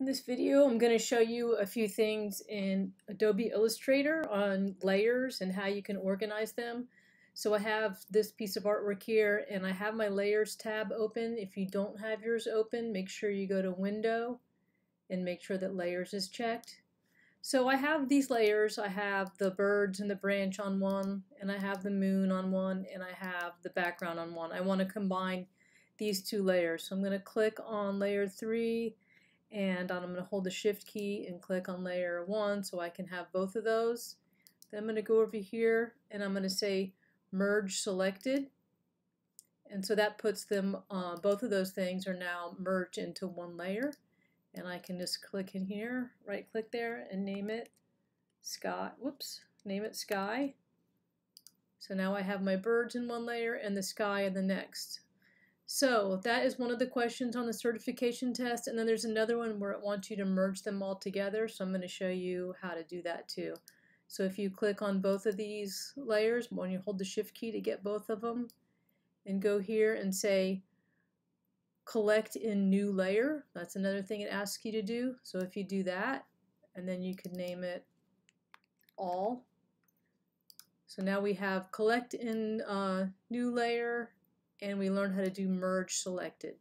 In this video, I'm going to show you a few things in Adobe Illustrator on layers and how you can organize them. So I have this piece of artwork here and I have my layers tab open. If you don't have yours open, make sure you go to window and make sure that layers is checked. So I have these layers. I have the birds and the branch on one and I have the moon on one and I have the background on one. I want to combine these two layers. So I'm going to click on layer 3 and I'm going to hold the shift key and click on layer 1 so I can have both of those. Then I'm going to go over here and I'm going to say merge selected and so that puts them, uh, both of those things are now merged into one layer and I can just click in here, right click there and name it sky, whoops, name it sky. So now I have my birds in one layer and the sky in the next. So that is one of the questions on the certification test. And then there's another one where it wants you to merge them all together. So I'm going to show you how to do that too. So if you click on both of these layers, when you hold the shift key to get both of them, and go here and say collect in new layer, that's another thing it asks you to do. So if you do that, and then you could name it all. So now we have collect in uh, new layer, and we learned how to do merge selected.